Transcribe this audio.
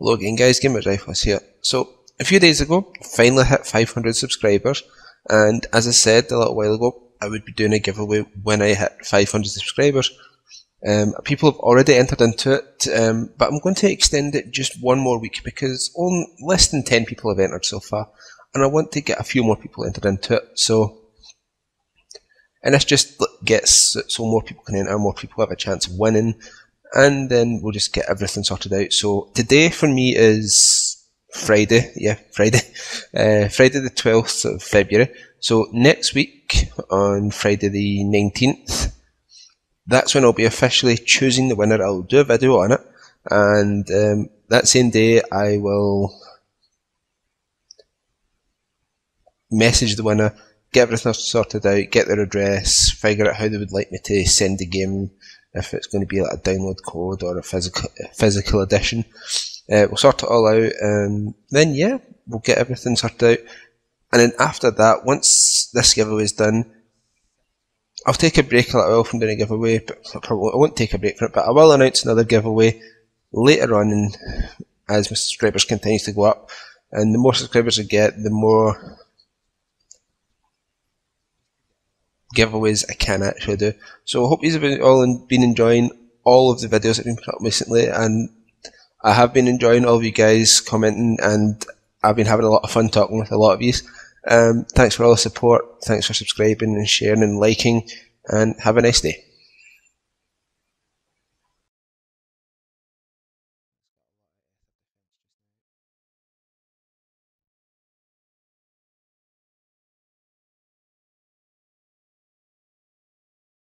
Hello again guys, Gamer Rifles here. So, a few days ago, finally hit 500 subscribers, and as I said a little while ago, I would be doing a giveaway when I hit 500 subscribers. Um, people have already entered into it, um, but I'm going to extend it just one more week because only less than 10 people have entered so far, and I want to get a few more people entered into it. So, and this just gets so more people can enter, more people have a chance of winning, and then we'll just get everything sorted out. So today for me is Friday, yeah, Friday, uh, Friday the 12th of February. So next week on Friday the 19th, that's when I'll be officially choosing the winner. I'll do a video on it, and um, that same day I will message the winner, get everything sorted out, get their address, figure out how they would like me to send the game if it's going to be like a download code or a physical physical edition. Uh, we'll sort it all out, and then yeah, we'll get everything sorted out. And then after that, once this giveaway is done, I'll take a break a little while from doing a giveaway, but I, won't take a break from it. But I will announce another giveaway later on, in, as my subscribers continues to go up. And the more subscribers I get, the more giveaways I can actually do. So I hope you've all been enjoying all of the videos that have been put up recently, and I have been enjoying all of you guys commenting, and I've been having a lot of fun talking with a lot of you. Um, thanks for all the support. Thanks for subscribing and sharing and liking, and have a nice day.